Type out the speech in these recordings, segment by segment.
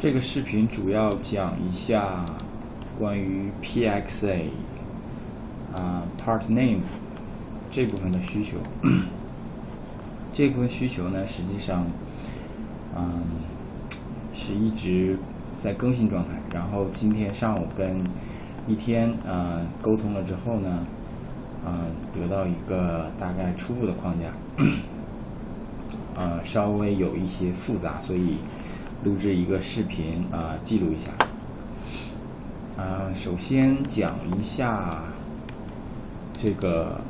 这个视频主要讲一下关于 PXA 啊 Part Name 这部分的需求。这部分需求呢，实际上，嗯，是一直在更新状态。然后今天上午跟一天啊沟通了之后呢，啊得到一个大概初步的框架，啊 稍微有一些复杂，所以。录制一个视频啊，记录一下。啊，首先讲一下这个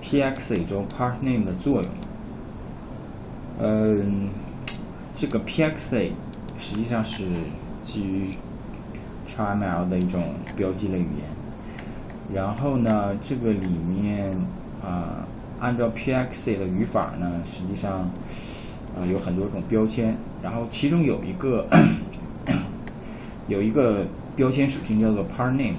PXA 中 Part Name 的作用。嗯，这个 PXA 实际上是基于 XML 的一种标记类语言。然后呢，这个里面啊，按照 PXA 的语法呢，实际上。啊，有很多种标签，然后其中有一个有一个标签属性叫做 part name，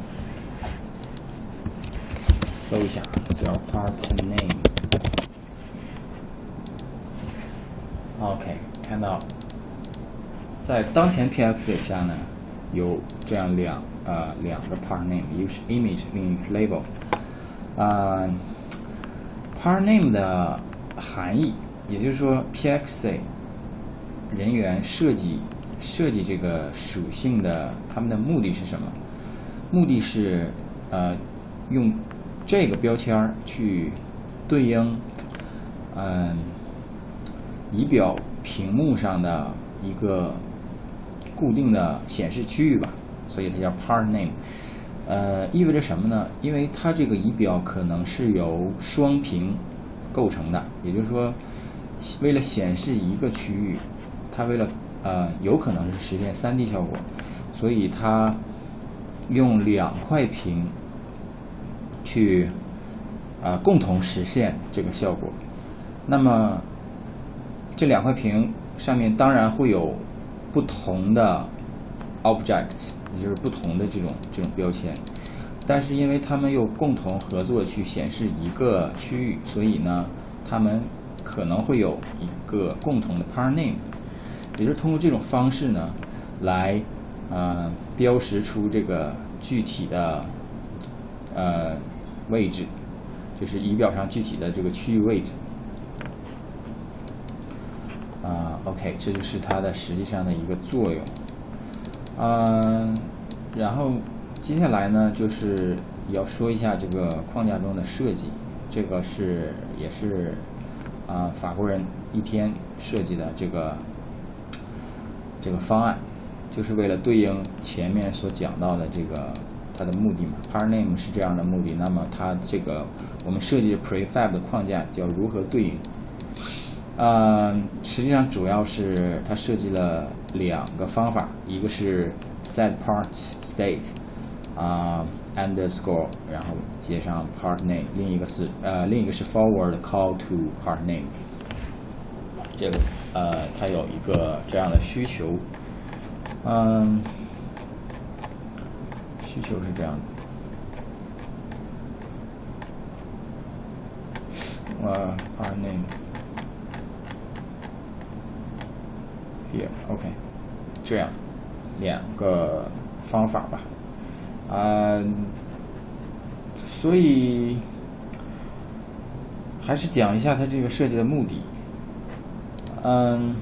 搜一下叫 part name。OK，看到在当前 px 下呢，有这样两呃两个 part name，一个是 image，另一个是 label。啊，part name 的含义。也就是说，PXA 人员设计设计这个属性的他们的目的是什么？目的是呃用这个标签去对应嗯仪表屏幕上的一个固定的显示区域吧，所以它叫 Part Name。呃，意味着什么呢？因为它这个仪表可能是由双屏构成的，也就是说。为了显示一个区域，它为了呃有可能是实现 3D 效果，所以它用两块屏去啊共同实现这个效果。那么这两块屏上面当然会有不同的 object，也就是不同的这种这种标签，但是因为他们又共同合作去显示一个区域，所以呢，他们。可能会有一个共同的 part name，也就是通过这种方式呢，来呃标识出这个具体的呃位置，就是仪表上具体的这个区域位置。啊，OK，这就是它的实际上的一个作用。嗯，然后接下来呢，就是要说一下这个框架中的设计，这个是也是。啊，法国人一天设计的这个这个方案，就是为了对应前面所讲到的这个它的目的嘛。Part name 是这样的目的，那么它这个我们设计的 prefab 的框架叫如何对应？啊，实际上主要是它设计了两个方法，一个是 set part state 啊。underscore，然后接上 part name，另一个是呃，另一个是 forward call to part name。这个呃，它有一个这样的需求，嗯，需求是这样的，呃，part name，here，OK，这样两个方法吧。啊，所以还是讲一下它这个设计的目的。嗯，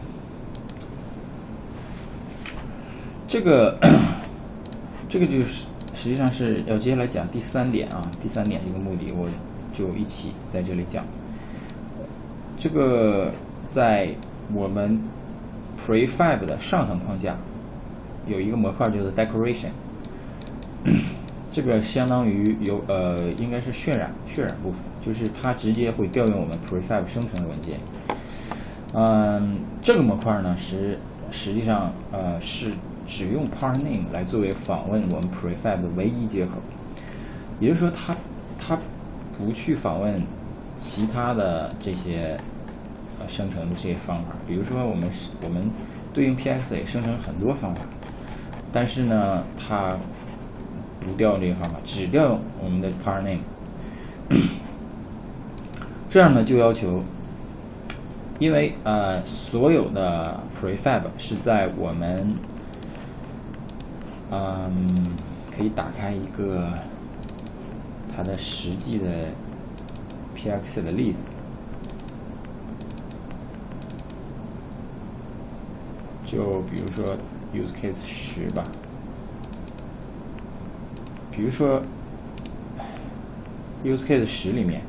这个 这个就是实际上是要接下来讲第三点啊，第三点这个目的，我就一起在这里讲。这个在我们 Prefab 的上层框架有一个模块叫做 Decoration。这个相当于有呃，应该是渲染渲染部分，就是它直接会调用我们 prefab 生成的文件。嗯，这个模块呢，实实际上呃是只用 part name 来作为访问我们 prefab 的唯一接口，也就是说，它它不去访问其他的这些呃生成的这些方法。比如说，我们我们对应 PXA 生成很多方法，但是呢，它不调这个方法，只调我们的 part name。这样呢，就要求，因为呃，所有的 prefab 是在我们嗯，可以打开一个它的实际的 PX 的例子。就比如说 use case 十吧，比如说 use case 十里面，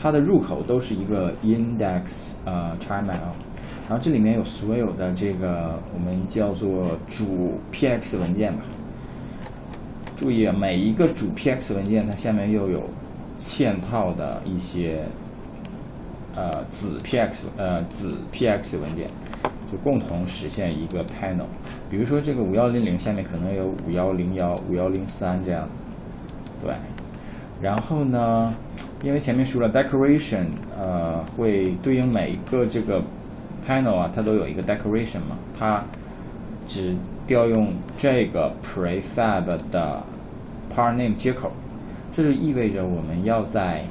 它的入口都是一个 index 呃 triml，然后这里面有所有的这个我们叫做主 PX 文件吧。注意啊，每一个主 PX 文件它下面又有嵌套的一些呃子 PX 呃子 PX 文件。就共同实现一个 panel，比如说这个五幺零零下面可能有五幺零幺、五幺零三这样子，对。然后呢，因为前面说了 decoration，呃，会对应每一个这个 panel 啊，它都有一个 decoration 嘛，它只调用这个 prefab 的 part name 接口，这就意味着我们要在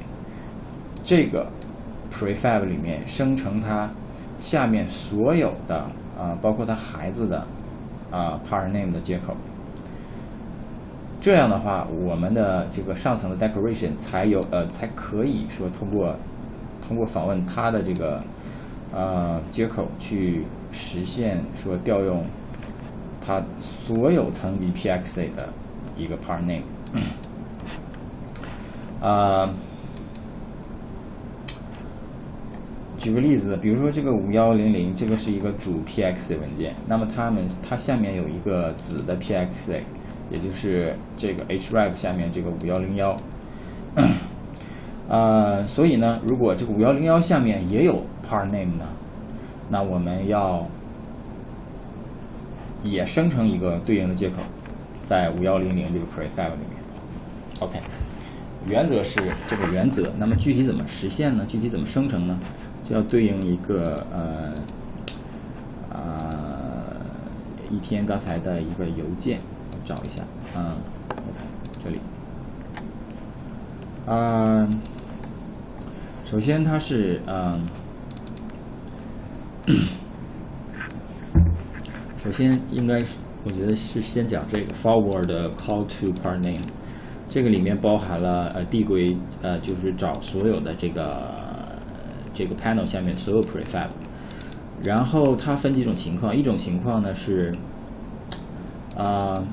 这个 prefab 里面生成它。下面所有的啊，包括他孩子的啊 part name 的接口，这样的话，我们的这个上层的 decoration 才有呃，才可以说通过通过访问它的这个呃接口去实现说调用它所有层级 PXA 的一个 part name 啊。举个例子，比如说这个五幺零零，这个是一个主 PXA 文件，那么它们它下面有一个子的 PXA，也就是这个 href 下面这个五幺零幺，呃，所以呢，如果这个五幺零幺下面也有 part name 呢，那我们要也生成一个对应的接口，在五幺零零这个 prefab 里面，OK，原则是这个原则，那么具体怎么实现呢？具体怎么生成呢？要对应一个呃呃一天刚才的一个邮件，我找一下，嗯，OK，这里，嗯，首先它是嗯，首先应该是我觉得是先讲这个 forward call to part name，这个里面包含了呃递归呃就是找所有的这个。这个 panel 下面所有 prefab，然后它分几种情况，一种情况呢是，啊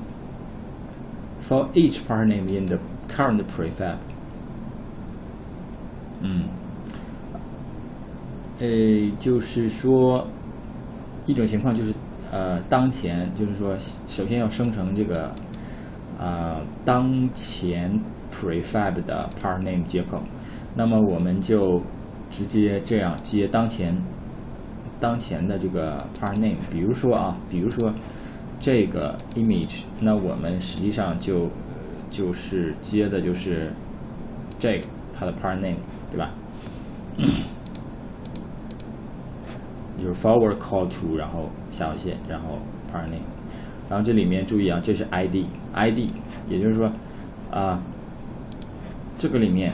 ，for each part name in the current prefab，嗯，呃，就是说，一种情况就是，呃，当前就是说，首先要生成这个，啊，当前 prefab 的 part name 接口，那么我们就。直接这样接当前当前的这个 part name，比如说啊，比如说这个 image，那我们实际上就就是接的就是这个它的 part name，对吧？就是 forward call to，然后下划线，然后 part name，然后这里面注意啊，这是 id，id，也就是说啊，这个里面。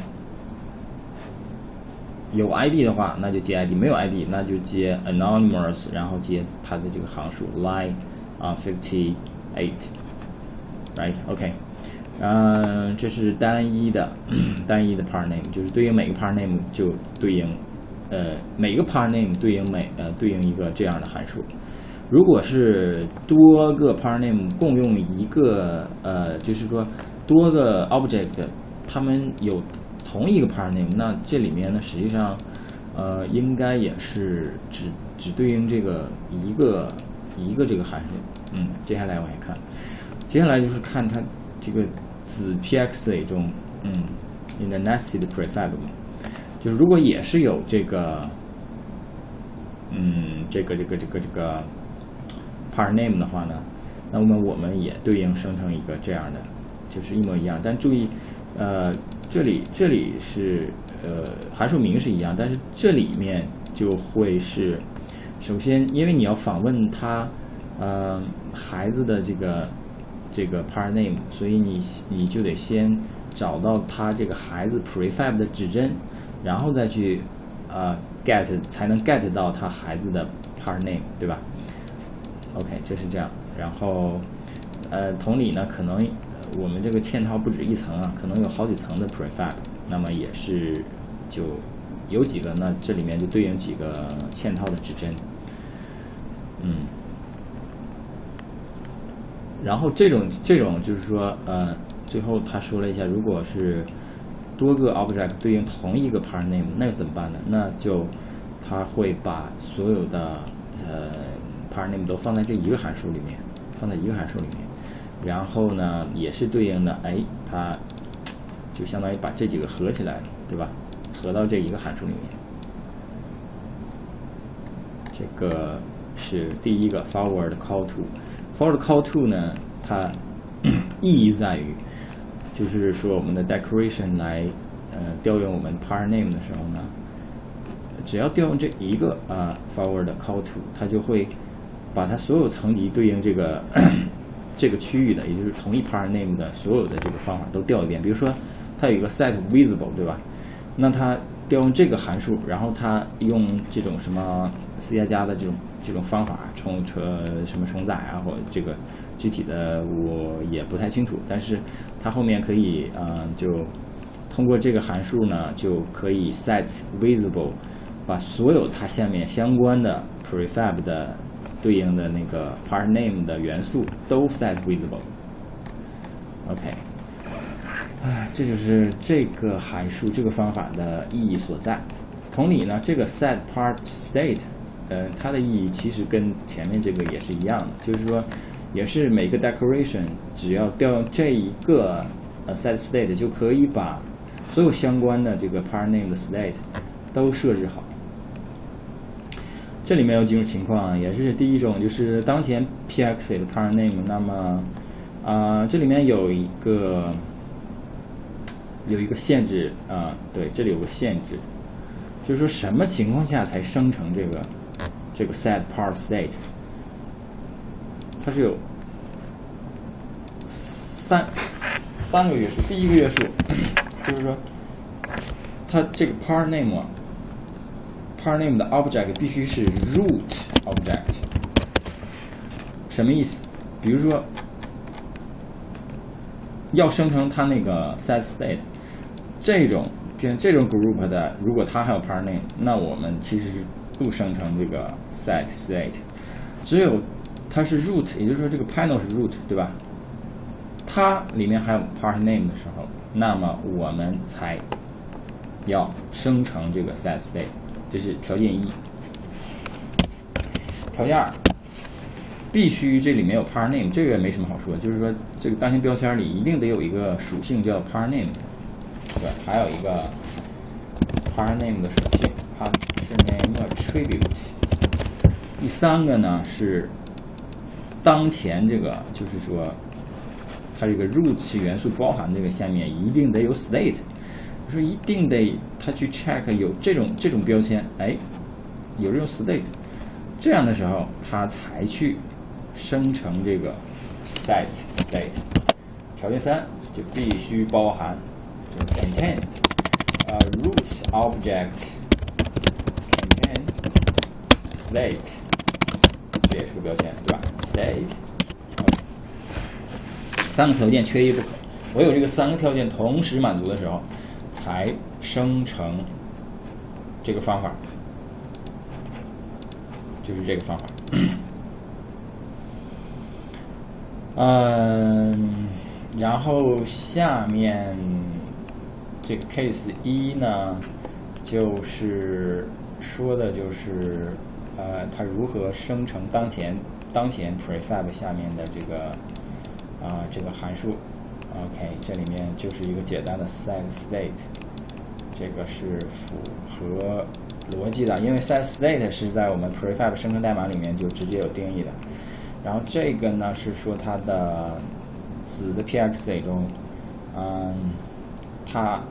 有 ID 的话，那就接 ID；没有 ID，那就接 anonymous，然后接它的这个行数 line 啊 fifty eight，right？OK，嗯，这是单一的单一的 part name，就是对应每个 part name 就对应呃每个 part name 对应每呃对应一个这样的函数。如果是多个 part name 共用一个呃，就是说多个 object，它们有。同一个 part name，那这里面呢，实际上，呃，应该也是只只对应这个一个一个这个函数。嗯，接下来往下看，接下来就是看它这个子 PXA 中，嗯，in the nested prefab，就是如果也是有这个，嗯，这个这个这个这个 part name 的话呢，那么我们也对应生成一个这样的，就是一模一样，但注意，呃。这里这里是呃函数名是一样，但是这里面就会是，首先因为你要访问他呃孩子的这个这个 part name，所以你你就得先找到他这个孩子 prefab 的指针，然后再去呃 get 才能 get 到他孩子的 part name，对吧？OK，就是这样，然后呃，同理呢，可能我们这个嵌套不止一层啊，可能有好几层的 prefab，那么也是就有几个，那这里面就对应几个嵌套的指针，嗯。然后这种这种就是说，呃，最后他说了一下，如果是多个 object 对应同一个 part name，那怎么办呢？那就他会把所有的呃 part name 都放在这一个函数里面，放在一个函数里面，然后呢，也是对应的，哎，它就相当于把这几个合起来，对吧？合到这一个函数里面。这个是第一个 forward call to。forward call to 呢，它意义在于，就是说我们的 decoration 来呃调用我们 part name 的时候呢，只要调用这一个啊 forward call to，它就会把它所有层级对应这个这个区域的，也就是同一 part name 的所有的这个方法都调一遍。比如说它有一个 set visible，对吧？那它调用这个函数，然后它用这种什么 C 加加的这种这种方法重车什么重载啊，或者这个具体的我也不太清楚。但是它后面可以嗯，就通过这个函数呢，就可以 set visible，把所有它下面相关的 prefab 的对应的那个 part name 的元素都 set visible。OK。啊，这就是这个函数这个方法的意义所在。同理呢，这个 set part state，呃，它的意义其实跟前面这个也是一样的，就是说，也是每个 decoration 只要调用这一个呃 set state 就可以把所有相关的这个 part name 的 state 都设置好。这里面有几种情况，也是第一种就是当前 px 的 part name，那么啊，这里面有一个。有一个限制啊，对，这里有个限制，就是说什么情况下才生成这个这个 set part state？它是有三三个约束。第一个约束就是说，它这个 part name，part parname 的 object 必须是 root object。什么意思？比如说，要生成它那个 set state。这种像这种 group 的，如果它还有 part name，那我们其实是不生成这个 set state。只有它是 root，也就是说这个 panel 是 root，对吧？它里面还有 part name 的时候，那么我们才要生成这个 set state。这是条件一。条件二，必须这里面有 part name，这个没什么好说，就是说这个当前标签里一定得有一个属性叫 part name。对，还有一个 part name 的属性，它是 name attribute。第三个呢是当前这个，就是说它这个 root 元素包含这个下面一定得有 state，说一定得他去 check 有这种这种标签，哎，有这种 state，这样的时候他才去生成这个 set state。条件三就必须包含。contain a root object contain state，这也是个标签，对吧？state，三个条件缺一不可。我有这个三个条件同时满足的时候，才生成这个方法，就是这个方法。嗯，然后下面。这个 case 一呢，就是说的就是呃，它如何生成当前当前 prefab 下面的这个啊这个函数。OK，这里面就是一个简单的 set state，这个是符合逻辑的，因为 set state 是在我们 prefab 生成代码里面就直接有定义的。然后这个呢是说它的子的 px 中，嗯。它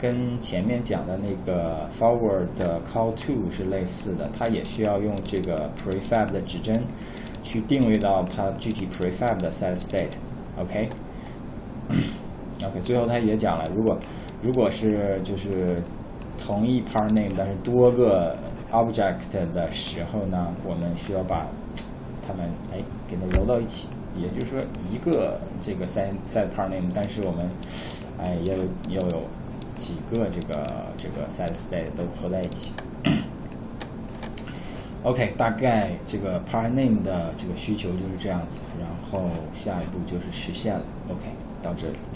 跟前面讲的那个 forward call to 是类似的，它也需要用这个 prefab 的指针去定位到它具体 prefab 的 SetState。OK OK，最后他也讲了，如果如果是就是同一 part name 但是多个 object 的时候呢，我们需要把它们哎给它揉到一起。也就是说一个这个 set set part name，但是我们哎要有要有几个这个这个 set state 都合在一起。OK，大概这个 part name 的这个需求就是这样子，然后下一步就是实现了。OK，到这里。